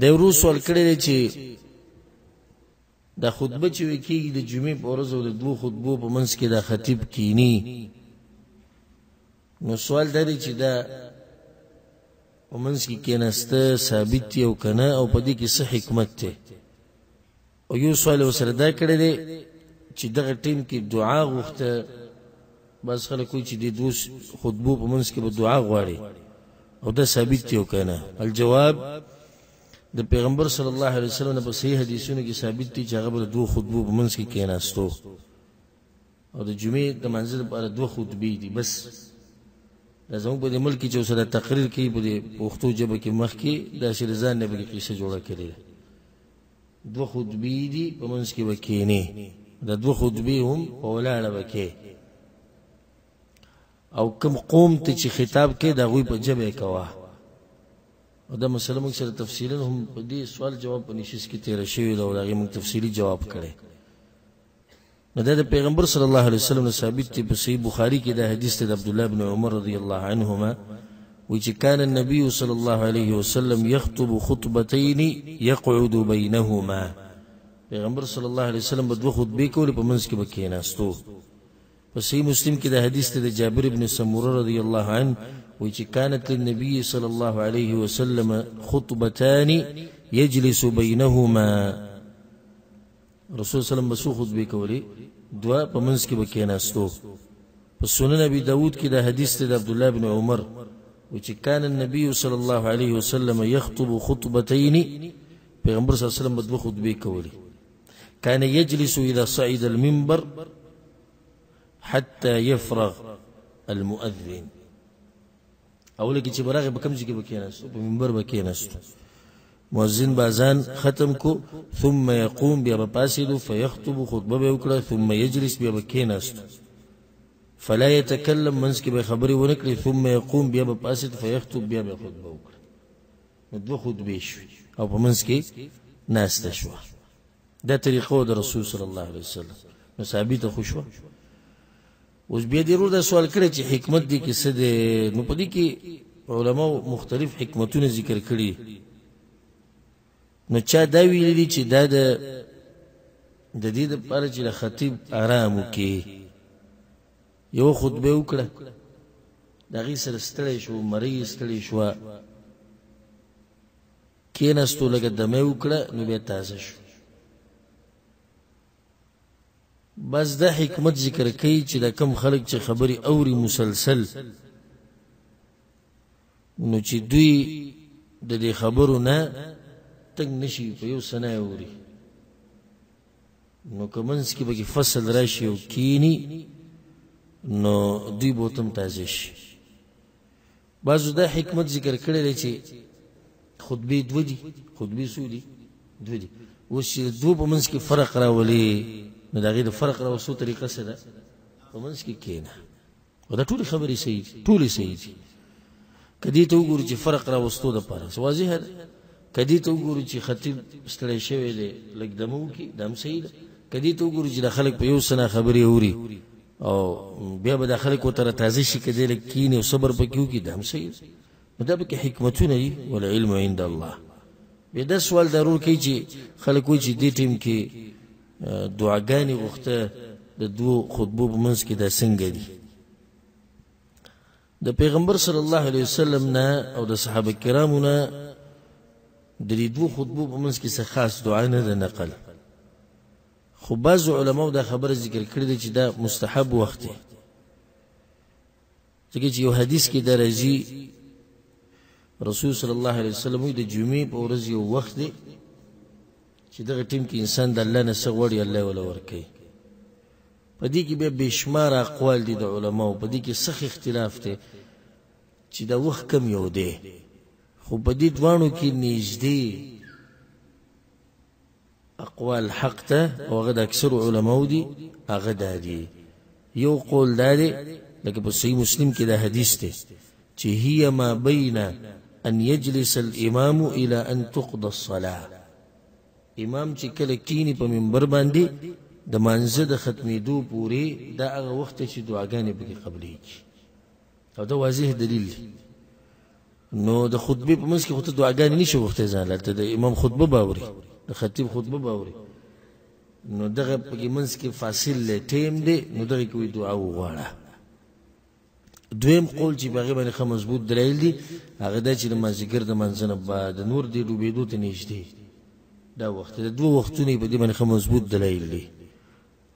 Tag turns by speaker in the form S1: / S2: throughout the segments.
S1: د ورو سوال کړی دی چې دا خطبه چې وی کېږي د جمعې په ورځ او د دوو خطبو په منځ کې دا خطیب کینی نو سوال دا دی چې دا په منځ کې کېناسته ثابت دی او که نه او په دې کې څه حکمت دی او یو سوال وسره دا کړی دی چې دغه ټیم کې دعا غوښته بس خلک کوی چې د دوس خطبو په منځ کې به دعا غواړي او دا ثابت دی او کنه الجواب د پیغمبر صلی الله علیه وسلم په صحیح حدیثونو کې ثابت دی چې هغه به دوه خطبو په منځ کې کیناستو او د جمعې د منځ لپاره دوه خطبې دي بس دا زموږ په دې ملک کې چې اوسره تقریر کوي په پښتو ژبه کې مخکې داسې ځان نه به کیسه جوړه کړي دوه خطبې دي په منځ کې به کښېنې د دوه خطبې هم په ولاړه به کې او کوم قوم ته چې خطاب کې د هغوی په ژبه کوه او دا مسله موږ سره تفصیلا هم په دې سوال جواب په نشست کې تېره شوې ده او د هغې موږ تفصیلي جواب کړی نو دا د پیغمبر صلی الله علیه وسلم ثابت دی په صحیح بخاری کې دا حدیث دی د عبد الله بن عمر رضی الله عنهما وی چې کان النبی صلی الله علیه وسلم یخطب خطبتین یقعد بینهما پیغمبر صلی الله علیه وسلم بدو خطبه کولې په منځ کې بکیناستو په صحیح مسلم کې دا حدیث دی د جابر ابن سموره رضی الله عنه وی چې کانت للنبی صلی الله علیه وسلم خطبتان یجلس بینهما رسول صلی الله علیه وسلم به څو خطبې کولې دوه په منځ کې به کېناستو په سنن ابي داود کې دا حدیث دی د عبد الله بن عمر و چې کان النبي صلی الله علیه وسلم یخطب خطبتين پیغمبر صلی الله علیه وسلم به دوه خطبې کولې كان يجلس إذا صعد المنبر حتى يفرغ المؤذن اول کې چې برغه په کوم ځای کې وکیناست په منبر وکیناست مؤذن بازان ختم کو ثم يقوم بیا پاسیدو فیخطب خطبه به وکړه ثم یجلس بیا وکیناست فلا يتكلم منس کې به خبرې ونکړي ثم يقوم بیا پاسید فیخطب بیا به خطبه وکړه نو دوه خطبه شو او په منس کې ناشته شو دا طریقه د رسول صلی الله علیه وسلم نو ثابته خوشوه اوس بیا دې رور دا سوال کړی چې حکمت دې کې څه دی نو په دې کې علما مختلف حکمتونه ذکر کړي نو چا دا ویلي دي چې دا د د دې لپاره چې د خطیب آرام وکړي یو خطبه وکړه د هغې سره ستړی شو مرۍ ستړې شوه کېناستو لږه دمه وکړه نو بیا تازه شو بس دا حکمت ذکر کوي چې دا کم خلک چې خبرې اوري مسلسل نو چې دوی د دې خبرو نه تنګ نشي په یو سنای اوري نو کمنس کې به فصل راشي او کینی نو دوی بوتم تازه شي بعضو دا حکمت ذکر کړی دی چې خطبې دوه دي خطبې څو دي دوه دي اوس چې دوه په منځ کې فرق راولي نو د هغې د فرق راوستو طریقه څه ده په منځ کې کښېنه او دا ټولې خبرې صحیح دي ټولې صحیح دي که دې ته وګورو چې فرق راوستو دپاره څه واضح ده که دې ته وګورو چې خطیب ستړی شوی دی لږ دمه وکړي دا هم صحیح ده که دې ته وګورو چې د خلک په یو څه نه خبرې اوري او بیا به د خلکو تر تازه شي کدی لک کینی او صبر پکې وکړي دا هم صحیح نو دا پکې حکمتونه دي ول علم عند الله به دا سوال ضرور کوي چې خلکو چې دې ټیم کې دعاګانې غوښته د دوو خطبو په منځ کې دا څنګه دي د پیغمبر صلی الله علیه وسلم نه او د صحابه کرامو نه د دې دوه خطبو په منځ کې څه خاص دعا نه ده نقل خو بعضو علماو دا خبره ذکر کړې ده چې دا مستحب وخت دی ځکه چې یو حدیث کې دا راځي رسول صلی الله علیه وسلم وایي د جمعې په ورځ یو وخت دی چې دغه ټیم کې انسان د الله نه څه غواړي الله ولا ورکوي په دې کې بیا بېشمار اقوال دي د علماو په دې کې سخت اختلاف دی چې دا وخت کم یو دی خو په دې دواړو کې نږدې اقوال حق ته او هغه د اکثرو علماو دي هغه دا دي یو قول دا دی لکه په صحیح مسلم کې دا حدیث دی چې هي ما بین ان یجلس الامام الى ان تقضى الصلاه امام چې کله کینی په منبر باندې د مانزه د ختمېدو پورې دا هغه وخت چې دعاګانې پکې قبلېږي او دا واضح دلیل دی نو د خطبه په منځ کې خو ته دعاګانې نشي وخته ځان لته د امام خطبه باوري د خطیب خطبه باوري نو دغه په منځ کې فاصل له ټیم دی نو دغه کوي دعا وغواړه دویم قول چې باغې باندې خه مضبوط دلایل دي هغه دا چې د مازیګر د منځنه بعد نور دی ډوبېدو ته نږدې دا وخت د دوه وختونو په دې باندې خه مضبوط دلایل دي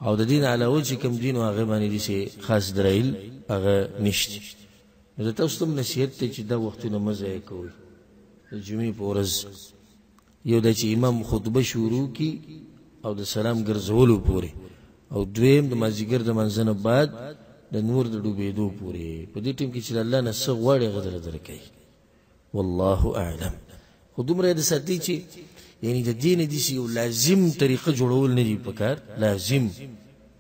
S1: او د دین علاوه چې کوم دین هغه باندې دي چې خاص درایل هغه نشته نو د تاسو تم نصیحت ته چې دا وختونه مزه کوي د جمعې په ورځ یو د چې امام خطبه شروع کی او د سلام ګرځولو پورې او دویم د مازیګر د منځنه بعد د نور د ډوبېدو پورې په دې ټیم کې چې الله نه څه غواړي غدر درکې والله اعلم خو دومره یاد ساتي چې یعنی د دین د سی یو لازم طریقه جوړول نه دی پکار لازم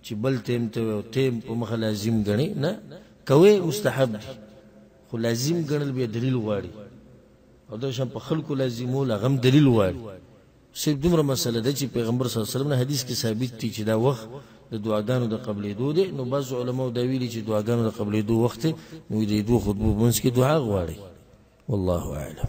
S1: چې بل تیم ته او تیم په مخه لازم غني نه کوي مستحب دی خو لازم غنل به دلیل غواړي او دا شم په خلکو لازمو لغم دلیل غواړي صرف دومره مسئله ده چی پیغمبر صلی الله علیه وسلم نه حدیث کی ثابت دی چی دا وخت د دعاګانو د قبلیدو دی نو بعض علماو دا ویلی چی دعاګانو د قبلیدو وخت دی نو د دوه خطبو په منځ کی دعا غواړی والله اعلم.